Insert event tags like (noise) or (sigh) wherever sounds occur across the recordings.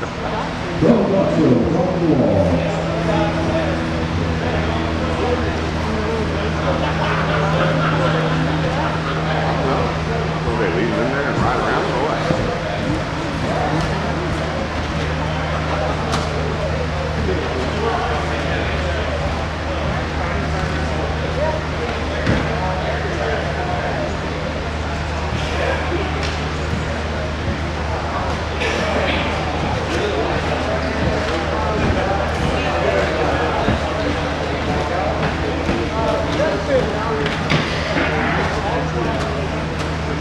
Del Nacho, Cornwall. Well, they leave them in there and ride around for what?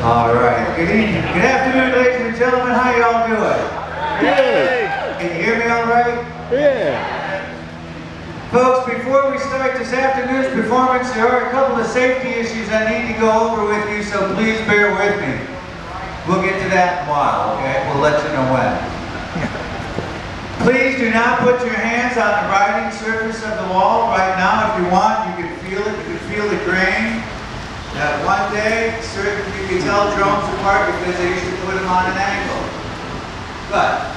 All right. Good evening. Good afternoon, ladies and gentlemen. How y'all doing? Good. Can you hear me all right? Yeah. Folks, before we start this afternoon's performance, there are a couple of safety issues I need to go over with you, so please bear with me. We'll get to that in a while, okay? We'll let you know when. (laughs) Please do not put your hands on the riding surface of the wall right now. If you want, you can feel it. Feel the grain. That one day, certain you can tell dromes apart because they used to put them on an angle. But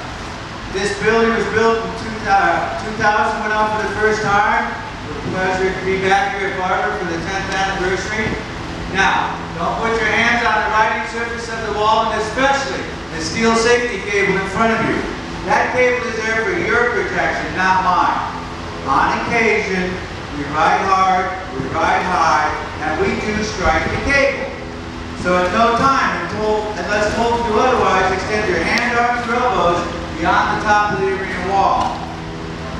this building was built in 2000, uh, 2000 went out for the first time. We're pleasure to be back here at Barber for the 10th anniversary. Now, don't put your hands on the writing surface of the wall and especially the steel safety cable in front of you. That cable is there for your protection, not mine. On occasion, we ride hard, we ride high, and we do strike the cable. So at no time, unless told to do otherwise, extend your hand, arms, or elbows beyond the top of the arena wall.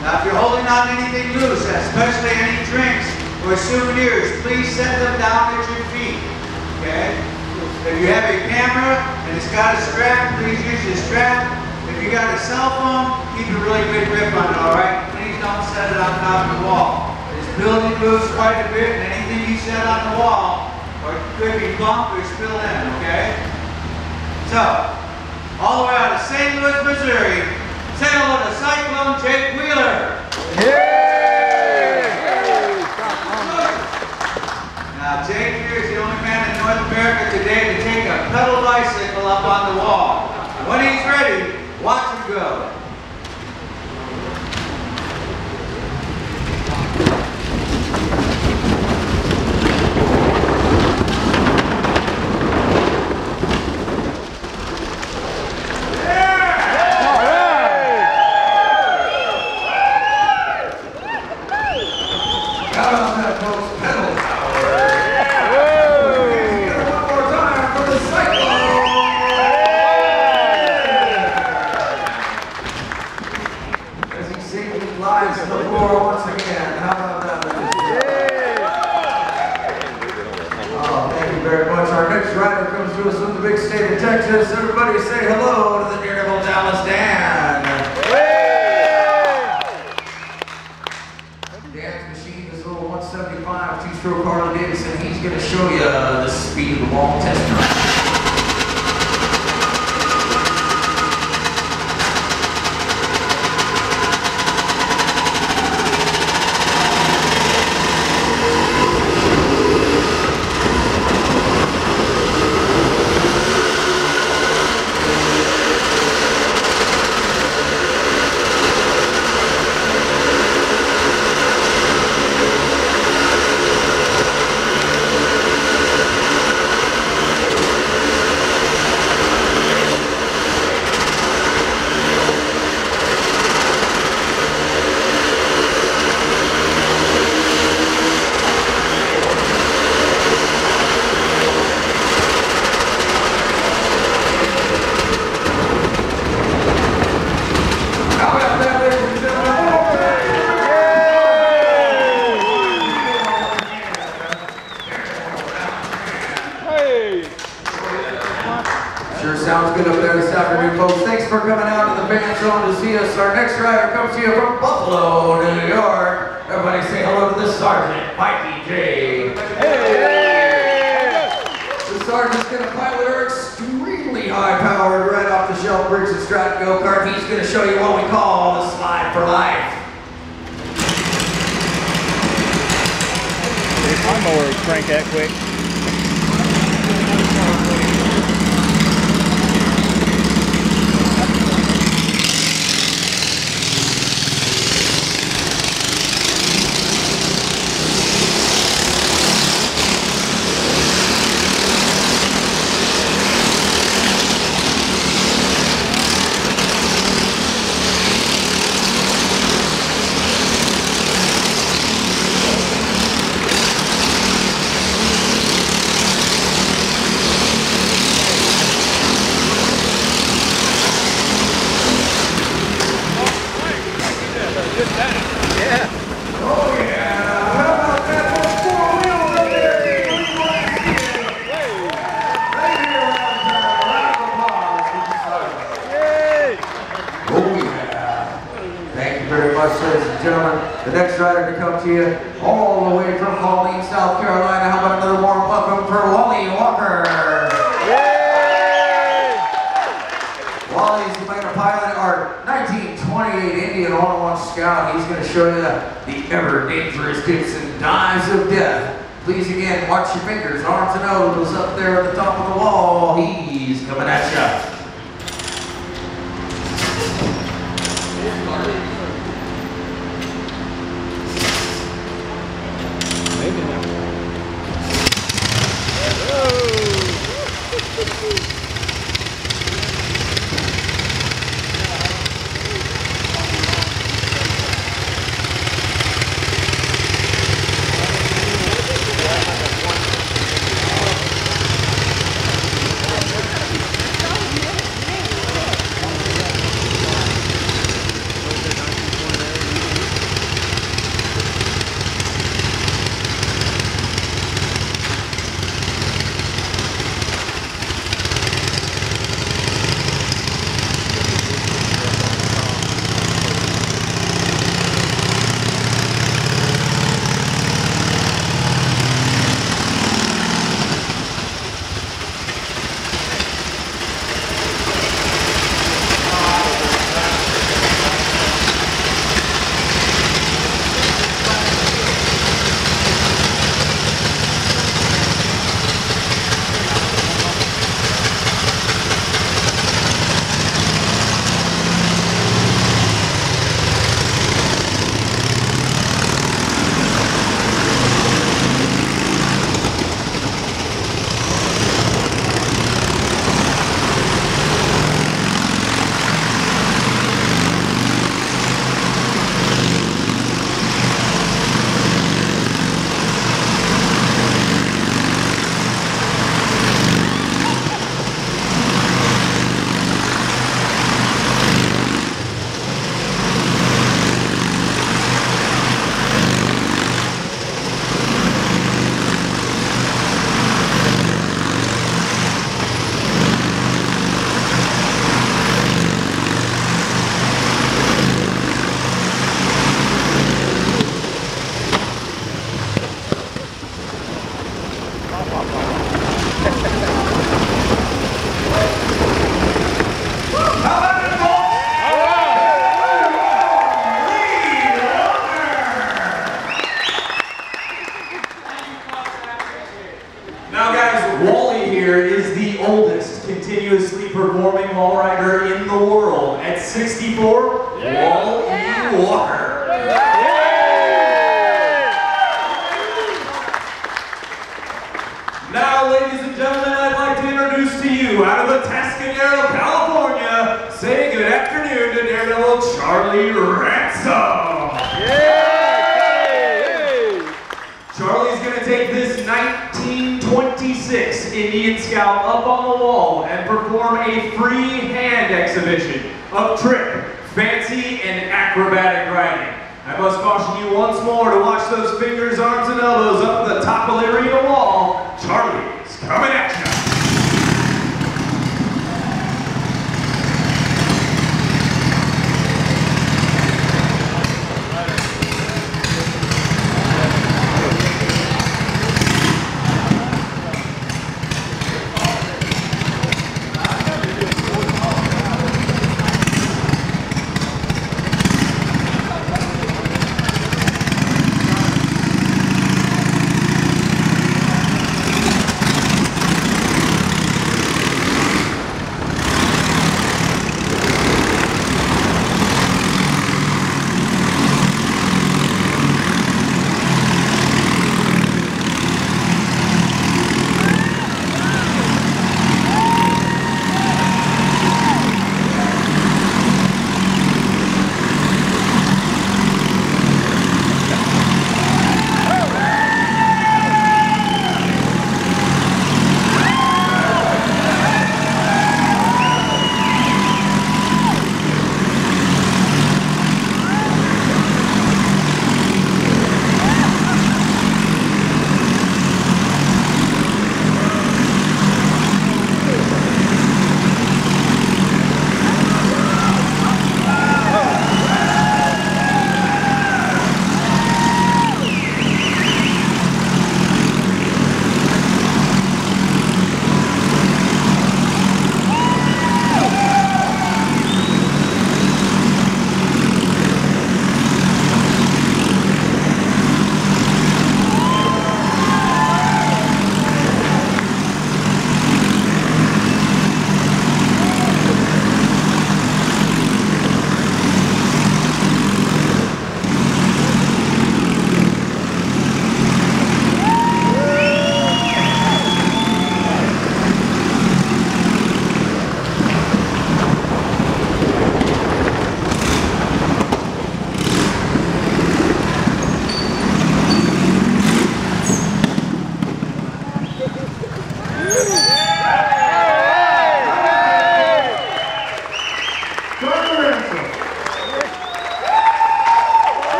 Now, if you're holding on anything loose, especially any drinks or souvenirs, please set them down at your feet. Okay? If you have a camera and it's got a strap, please use your strap. If you got a cell phone, keep a really good grip on it, all right? Please don't set it on top of the wall. Building moves quite a bit, and anything you set on the wall, or could be bumped or spill in, okay? So, all the way out of St. Louis, Missouri, say hello to Cyclone Jake Wheeler. Now, Jake here is the only man in North America today to take a pedal bicycle up on the wall. When he's ready, watch him go. Next rider comes to you from Buffalo, New York. Everybody say hello to the Sergeant, Mikey J. Hey! The Sergeant's going to pilot our extremely high-powered, right-off-the-shelf Briggs and Stratton go-kart. He's going to show you what we call the slide for life. My mower crank that quick. Oh yeah! How about that little four wheel up there? Right here around town. Round of applause for this side. Oh yeah! Thank you very much, ladies and gentlemen. The next rider to come to you all the way from Pauline, South Carolina. How about another warm welcome for Wally Walker? Wally's the fighter pilot, our 1928 Indian all-in-one Scout. He's going to show you the ever-dangerous dips and dives of death. Please again, watch your fingers, arms and elbows up there at the top of the wall. He's coming at you. Charlie Ransom. Charlie's gonna take this 1926 Indian Scout up on the wall and perform a free hand exhibition of trick, fancy, and acrobatic riding. I must caution you once more to watch those fingers, arms, and elbows up the top of the arena wall. Charlie's coming at you,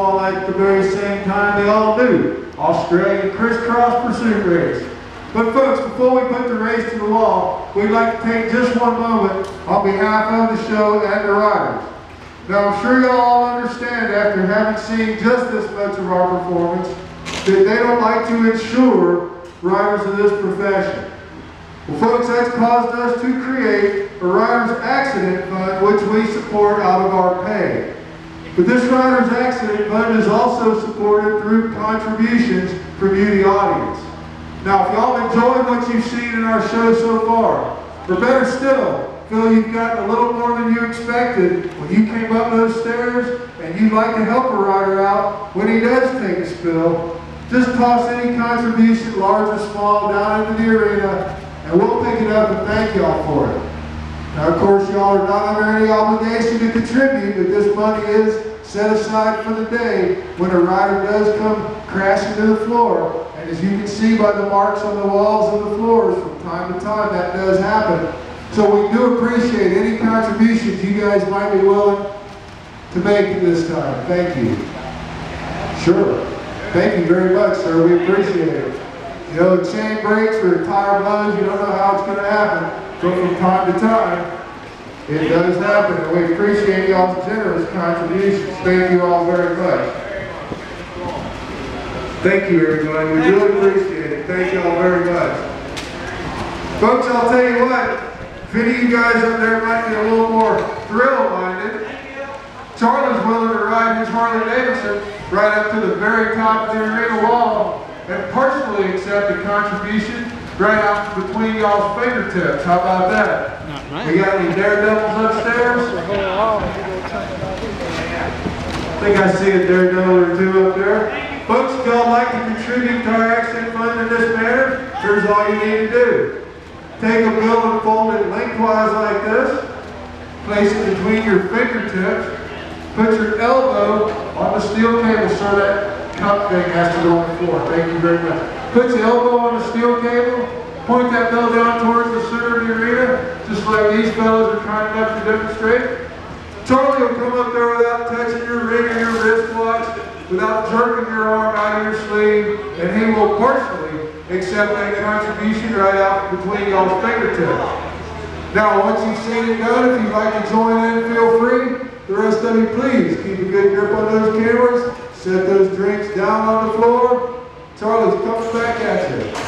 wall at the very same time they all do. Australian crisscross pursuit race. But folks, before we put the race to the wall, we'd like to take just one moment on behalf of the show and the riders. Now, I'm sure you all understand after having seen just this much of our performance, that they don't like to insure riders of this profession. Well, folks, that's caused us to create a Riders Accident Fund, which we support out of our pay. But this Riders Accident Fund is also supported through contributions from you, the audience. Now, if y'all enjoyed what you've seen in our show so far, or better still, feel you've gotten a little more than you expected when you came up those stairs and you'd like to help a rider out when he does take a spill, just toss any contribution, large or small, down into the arena and we'll pick it up and thank y'all for it. Now, of course, y'all are not under any obligation to contribute, but this money is set aside for the day when a rider does come crashing to the floor. And as you can see by the marks on the walls and the floors, from time to time that does happen. So we do appreciate any contributions you guys might be willing to make this time. Thank you. Sure. Thank you very much, sir. We appreciate it. You know, chain breaks or tire blows, you don't know how it's going to happen. But from time to time, it does happen. And we appreciate y'all's generous contributions. Thank you all very much. Thank you, everybody. We really appreciate it. Thank you all very much. Folks, I'll tell you what, if any of you guys up there might be a little more thrill-minded, Charlie's willing to ride his Harley Davidson right up to the very top of the arena wall and personally accept a contribution right out between y'all's fingertips. How about that? We got any daredevils upstairs? I think I see a daredevil or two up there. Folks, if y'all like to contribute to our accident fund in this manner, here's all you need to do. Take a bill and fold it lengthwise like this. Place it between your fingertips. Put your elbow on the steel cable so that cup thing has to go on the floor. Thank you very much. Put your elbow on the steel cable. Point that bell down towards the center of the arena, just like these fellows are trying enough to demonstrate. Charlie will come up there without touching your ring or your wristwatch, without jerking your arm out of your sleeve, and he will personally accept that contribution right out between y'all's fingertips. Now, once you've seen it done, if you'd like to join in, feel free. The rest of you, please keep a good grip on those cameras. Set those drinks down on the floor. Charlie's coming back at you.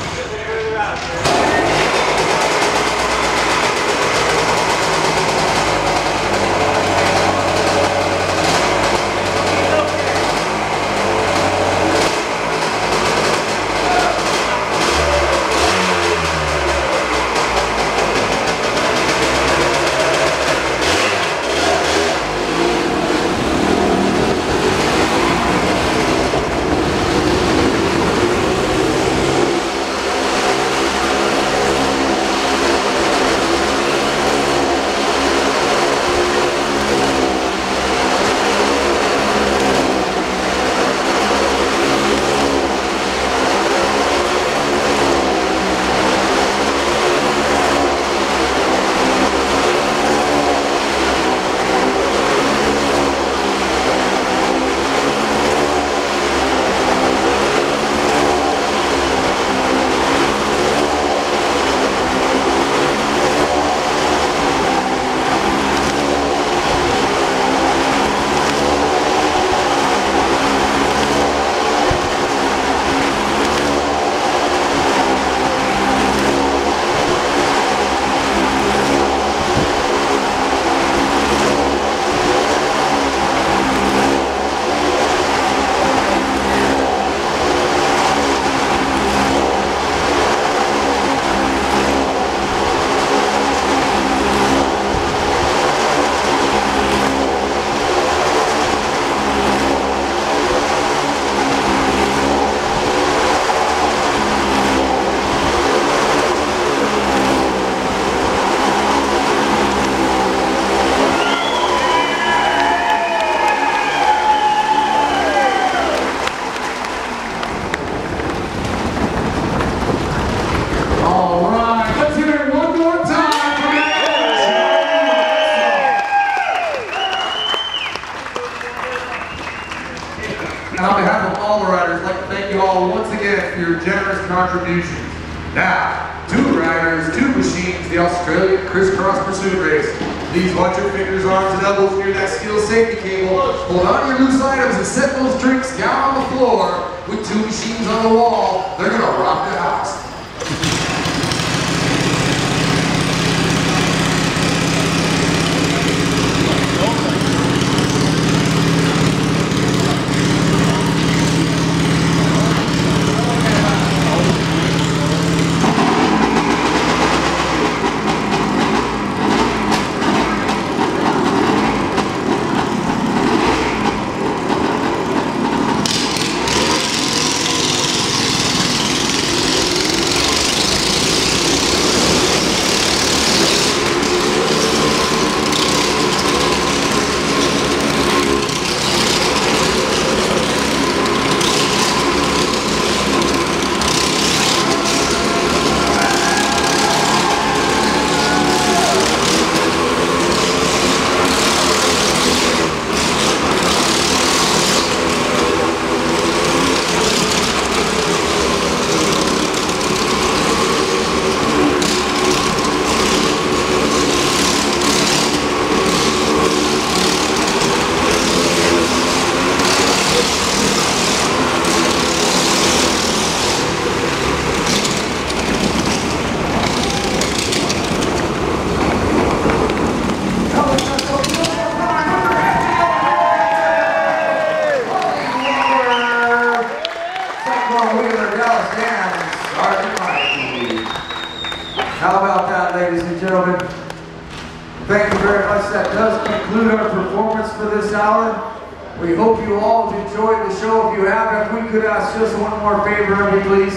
could ask just one more favor of you, please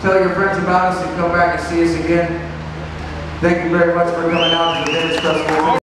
tell your friends about us and come back and see us again. Thank you very much for coming out to the Dennis Festival.